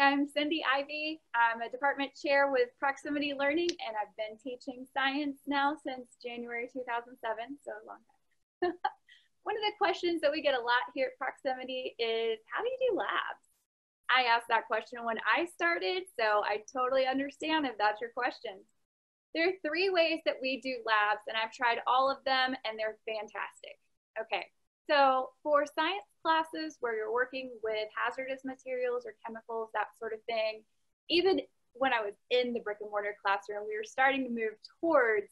I'm Cindy Ivey. I'm a department chair with Proximity Learning, and I've been teaching science now since January 2007, so a long time. One of the questions that we get a lot here at Proximity is, how do you do labs? I asked that question when I started, so I totally understand if that's your question. There are three ways that we do labs, and I've tried all of them, and they're fantastic. Okay, so for science classes where you're working with hazardous materials or chemicals, that sort of thing, even when I was in the brick and mortar classroom, we were starting to move towards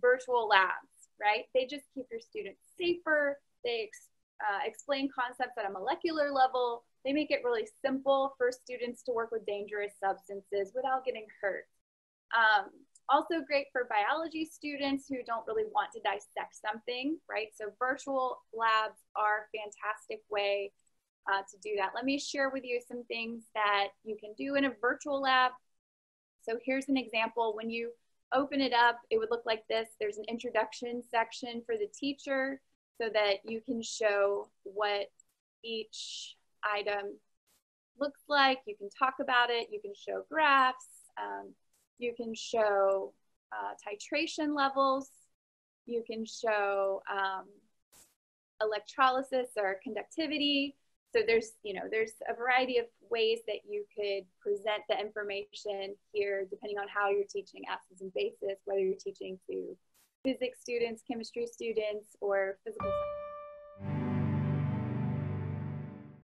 virtual labs, right? They just keep your students safer. They uh, explain concepts at a molecular level. They make it really simple for students to work with dangerous substances without getting hurt. Um, also great for biology students who don't really want to dissect something, right? So virtual labs are a fantastic way uh, to do that. Let me share with you some things that you can do in a virtual lab. So here's an example. When you open it up, it would look like this. There's an introduction section for the teacher so that you can show what each item looks like. You can talk about it. You can show graphs. Um, you can show uh, titration levels. You can show um, electrolysis or conductivity. So there's, you know, there's a variety of ways that you could present the information here, depending on how you're teaching acids and bases, whether you're teaching to physics students, chemistry students, or physical science.